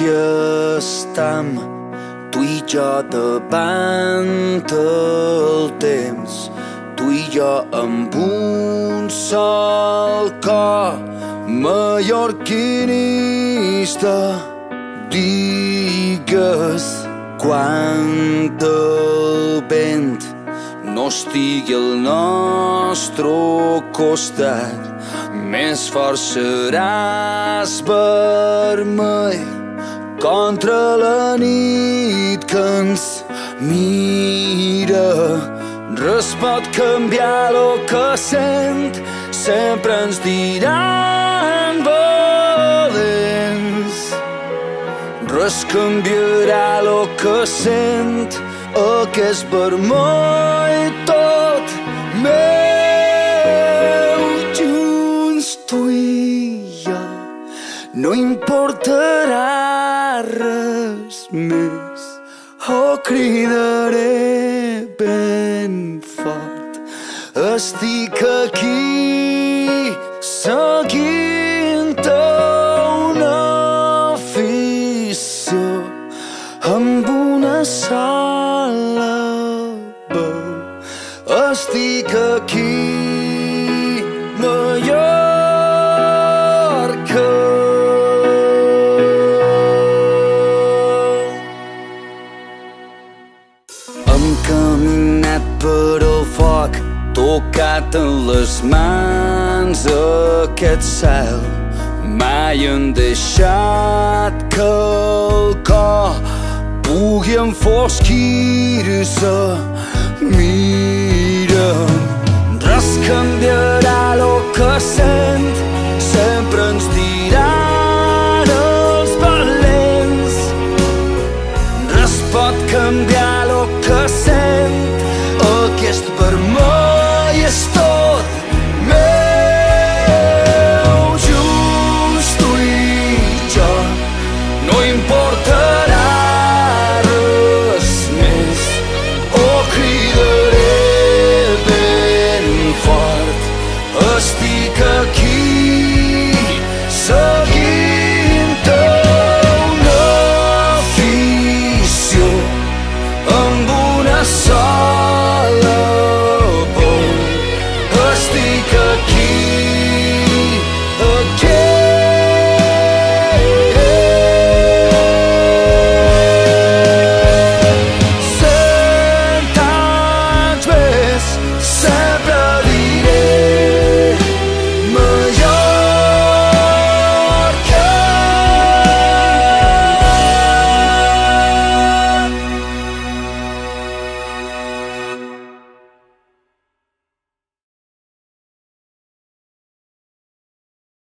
aquí estam, tu i jo davant el temps, tu i jo amb un sol cor mallorquinista. Digues quan el vent no estigui al nostre costat, més fort seràs vermell contra la nit que ens mira. Res pot canviar el que sent, sempre ens diran valents. Res canviarà el que sent, el que és vermell tot no importarà res més. Oh, cridaré ben fort. Estic aquí seguint una afició amb una sola veu. Estic aquí, Mallorca. Per el foc, tocat en les mans aquest cel. Mai hem deixat que el cor pugui enfosquir-se. Mira'm